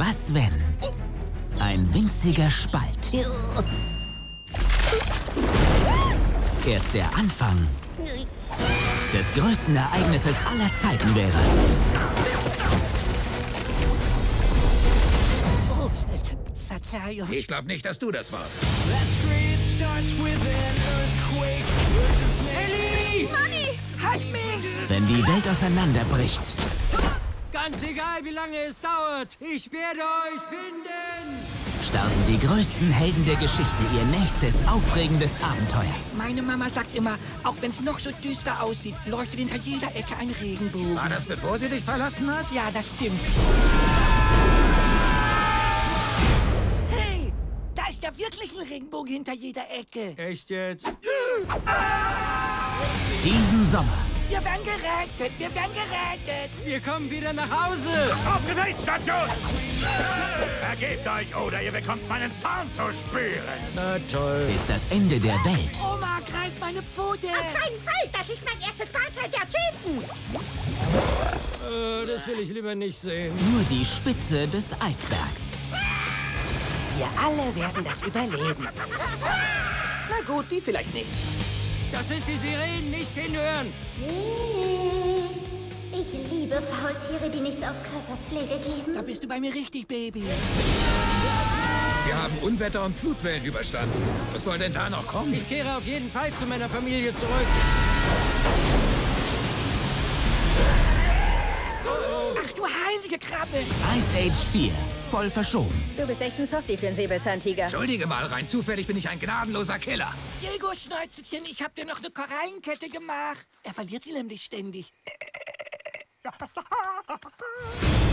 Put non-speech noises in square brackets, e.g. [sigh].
Was wenn? Ein winziger Spalt. Erst der Anfang des größten Ereignisses aller Zeiten wäre. Oh, Verzeihung. Ich glaube nicht, dass du das warst. Ellie! Manni! Halt mich! Wenn die Welt auseinanderbricht, Ganz egal, wie lange es dauert, ich werde euch finden! starten die größten Helden der Geschichte ihr nächstes aufregendes Abenteuer. Meine Mama sagt immer, auch wenn es noch so düster aussieht, leuchtet hinter jeder Ecke ein Regenbogen. War das, bevor sie dich verlassen hat? Ja, das stimmt. Hey, da ist ja wirklich ein Regenbogen hinter jeder Ecke. Echt jetzt? Diesen Sommer Wir werden gerettet, wir werden gerettet. Wir kommen wieder nach Hause! Auf Gesichtsstation! Ergebt euch oder ihr bekommt meinen Zahn zu spüren! Na toll. ist das Ende der Welt. Oma, greif meine Pfote. Auf keinen Fall! Das ist mein erstes Bad seit Jahrzehnten! Äh, das will ich lieber nicht sehen. Nur die Spitze des Eisbergs. Wir alle werden das überleben. [laughs] Na gut, die vielleicht nicht. Das sind die Sirenen, nicht hinhören! Ich liebe Faultiere, die nichts auf Körperpflege geben. Da bist du bei mir richtig, Baby. Wir haben Unwetter und Flutwellen überstanden. Was soll denn da noch kommen? Ich kehre auf jeden Fall zu meiner Familie zurück. Krabbe. Ice Age 4. Voll verschoben. Du bist echt ein Softie für einen Säbelzahntiger. Entschuldige mal, rein zufällig bin ich ein gnadenloser Killer. Diego Schneuzelchen, ich hab dir noch eine Korallenkette gemacht. Er verliert sie nämlich ständig. [laughs]